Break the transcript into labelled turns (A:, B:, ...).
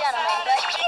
A: gentlemen, but...